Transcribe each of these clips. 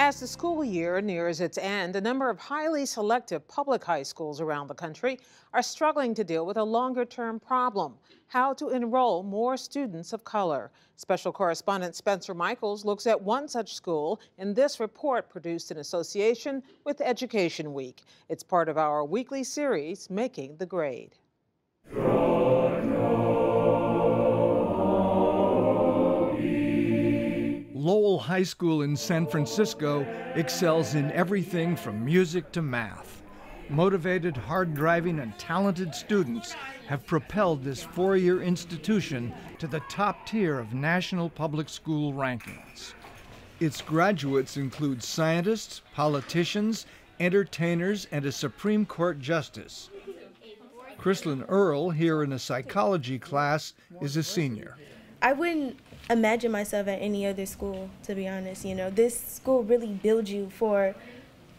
As the school year nears its end, a number of highly selective public high schools around the country are struggling to deal with a longer term problem how to enroll more students of color. Special correspondent Spencer Michels looks at one such school in this report produced in association with Education Week. It's part of our weekly series, Making the Grade. Lowell High School in San Francisco excels in everything from music to math. Motivated, hard driving, and talented students have propelled this four year institution to the top tier of national public school rankings. Its graduates include scientists, politicians, entertainers, and a Supreme Court justice. Chrislyn Earl, here in a psychology class, is a senior. I wouldn't imagine myself at any other school, to be honest. You know, this school really builds you for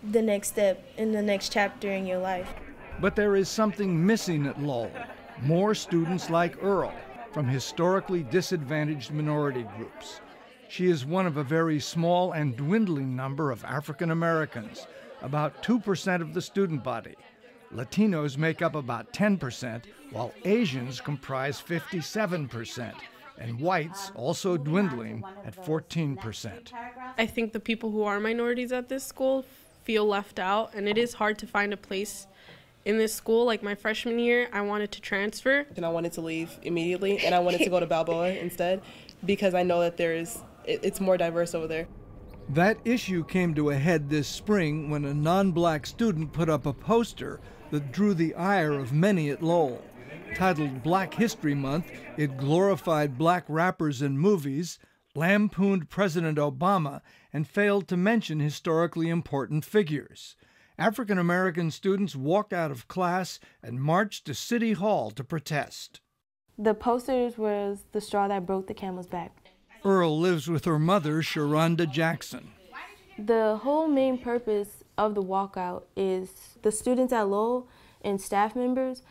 the next step in the next chapter in your life. But there is something missing at Lowell more students like Earl from historically disadvantaged minority groups. She is one of a very small and dwindling number of African Americans, about 2% of the student body. Latinos make up about 10%, while Asians comprise 57%, and whites also dwindling at 14%. I think the people who are minorities at this school feel left out, and it is hard to find a place in this school. Like my freshman year, I wanted to transfer. And I wanted to leave immediately, and I wanted to go to Balboa instead because I know that there is it's more diverse over there. That issue came to a head this spring when a non black student put up a poster that drew the ire of many at Lowell. Titled Black History Month, it glorified black rappers in movies, lampooned President Obama, and failed to mention historically important figures. African American students walked out of class and marched to City Hall to protest. The posters was the straw that broke the camel's back. Earl lives with her mother, Sharonda Jackson. The whole main purpose of the walkout is the students at Lowell and staff members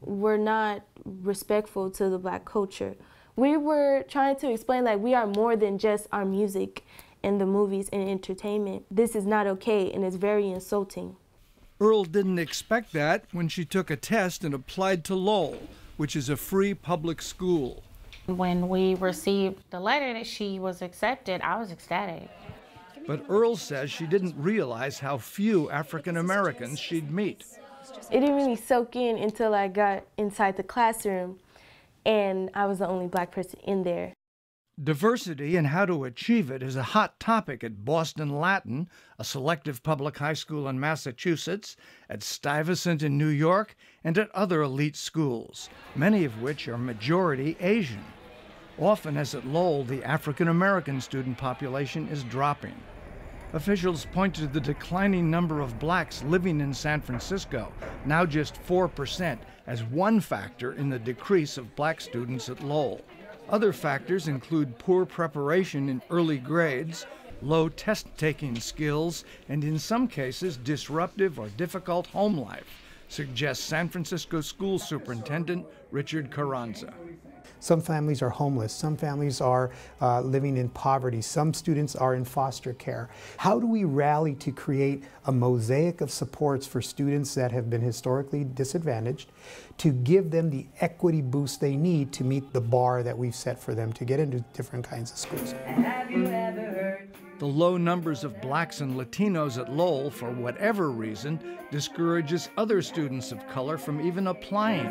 were not respectful to the black culture. We were trying to explain like we are more than just our music and the movies and entertainment. This is not okay and it's very insulting. Earl didn't expect that when she took a test and applied to Lowell, which is a free public school. When we received the letter that she was accepted, I was ecstatic. But Earl says she didn't realize how few African Americans she'd meet. It didn't really soak in until I got inside the classroom and I was the only black person in there. Diversity and how to achieve it is a hot topic at Boston Latin, a selective public high school in Massachusetts, at Stuyvesant in New York, and at other elite schools, many of which are majority Asian. Often, as at Lowell, the African American student population is dropping. Officials point to the declining number of blacks living in San Francisco, now just 4%, as one factor in the decrease of black students at Lowell. Other factors include poor preparation in early grades, low test taking skills, and in some cases, disruptive or difficult home life, suggests San Francisco School Superintendent Richard Carranza. Some families are homeless. Some families are uh, living in poverty. Some students are in foster care. How do we rally to create a mosaic of supports for students that have been historically disadvantaged to give them the equity boost they need to meet the bar that we've set for them to get into different kinds of schools? The low numbers of blacks and Latinos at Lowell, for whatever reason, discourages other students of color from even applying.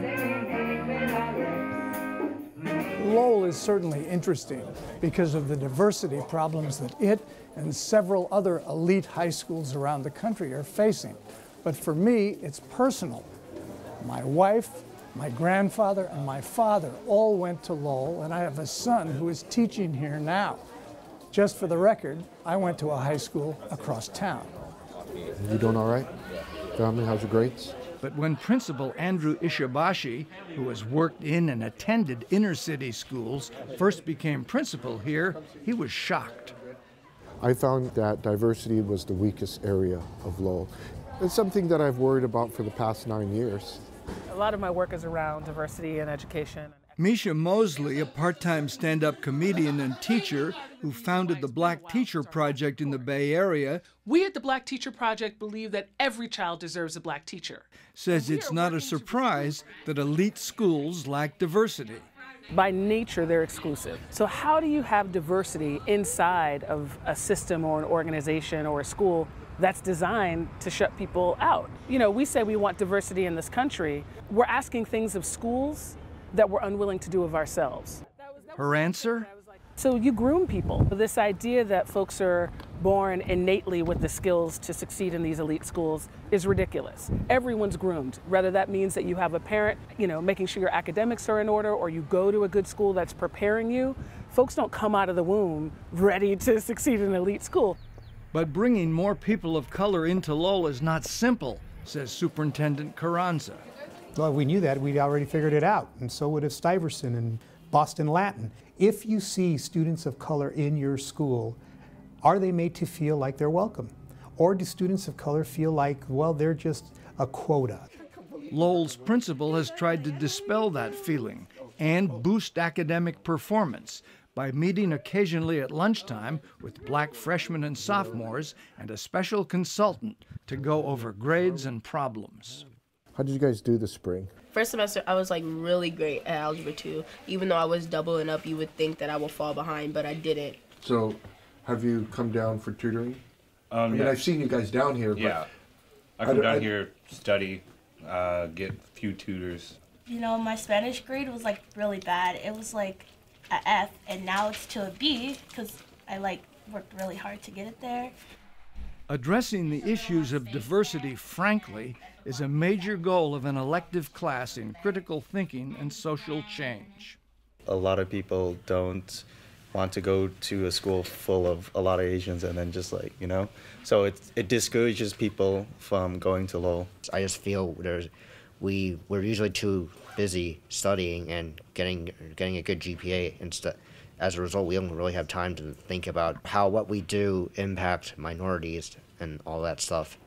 Lowell is certainly interesting because of the diversity problems that it and several other elite high schools around the country are facing. But for me, it's personal. My wife, my grandfather, and my father all went to Lowell, and I have a son who is teaching here now. Just for the record, I went to a high school across town. You doing all right? Family, how's your grades? But when Principal Andrew Ishibashi, who has worked in and attended inner city schools, first became principal here, he was shocked. I found that diversity was the weakest area of Lowell. It's something that I've worried about for the past nine years. A lot of my work is around diversity and education. Micia Mosely, a part time stand up comedian and teacher who founded the Black Teacher Project in the Bay Area, we at the Black Teacher Project believe that every child deserves a black teacher. Says it's not a surprise that elite schools lack diversity. By nature, they're exclusive. So, how do you have diversity inside of a system or an organization or a school that's designed to shut people out? You know, we say we want diversity in this country. We're asking things of schools that we're unwilling to do of ourselves. Her answer? So you groom people. This idea that folks are born innately with the skills to succeed in these elite schools is ridiculous. Everyone's groomed, whether that means that you have a parent, you know, making sure your academics are in order or you go to a good school that's preparing you. Folks don't come out of the womb ready to succeed in an elite school. But bringing more people of color into Lowell is not simple, says Superintendent Carranza. Well, we knew that. We'd already figured it out, and so would have Stuyvesant and Boston Latin. If you see students of color in your school, are they made to feel like they're welcome? Or do students of color feel like, well, they're just a quota? Lowell's principal has tried to dispel that feeling and boost academic performance by meeting occasionally at lunchtime with black freshmen and sophomores and a special consultant to go over grades and problems. How did you guys do this spring? First semester, I was like really great at Algebra 2. Even though I was doubling up, you would think that I would fall behind, but I didn't. So, have you come down for tutoring? Um, I mean, yeah. I've seen you guys down here. But yeah, I come down here, study, uh, get a few tutors. You know, my Spanish grade was like really bad. It was like a F, and now it's to a B because I like worked really hard to get it there. Addressing the issues of diversity frankly is a major goal of an elective class in critical thinking and social change. A lot of people don't want to go to a school full of a lot of Asians and then just like, you know, so it, it discourages people from going to Lowell. I just feel there's, we, we're usually too busy studying and getting, getting a good GPA instead as a result, we don't really have time to think about how what we do impact minorities and all that stuff.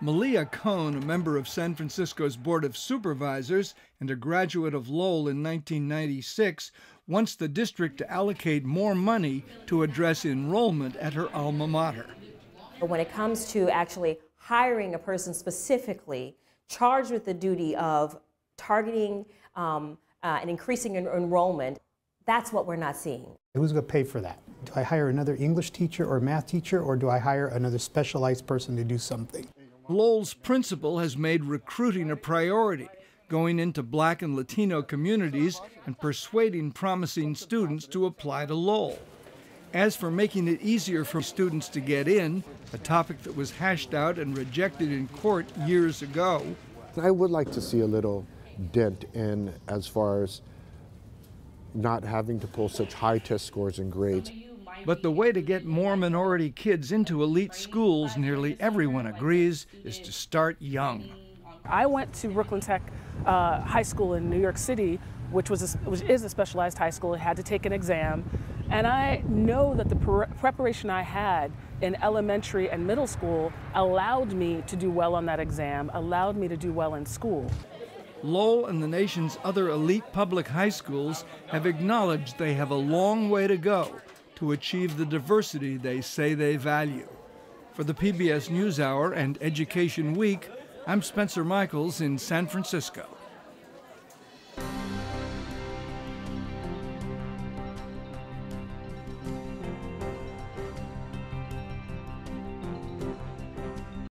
Malia Cohen, a member of San Francisco's Board of Supervisors and a graduate of Lowell in 1996, wants the district to allocate more money to address enrollment at her alma mater. When it comes to actually hiring a person specifically charged with the duty of targeting um, uh, and increasing en enrollment, that's what we're not seeing. Who's going to pay for that? Do I hire another English teacher or math teacher, or do I hire another specialized person to do something? Lowell's principal has made recruiting a priority, going into black and Latino communities and persuading promising students to apply to Lowell. As for making it easier for students to get in, a topic that was hashed out and rejected in court years ago, I would like to see a little dent in as far as not having to pull such high test scores and grades. But the way to get more minority kids into elite schools, nearly everyone agrees, is to start young. I went to Brooklyn Tech uh, High School in New York City, which was a, which is a specialized high school. I had to take an exam, and I know that the pre preparation I had in elementary and middle school allowed me to do well on that exam, allowed me to do well in school. Lowell and the nation's other elite public high schools have acknowledged they have a long way to go to achieve the diversity they say they value. For the PBS NewsHour and Education Week, I'm Spencer Michels in San Francisco.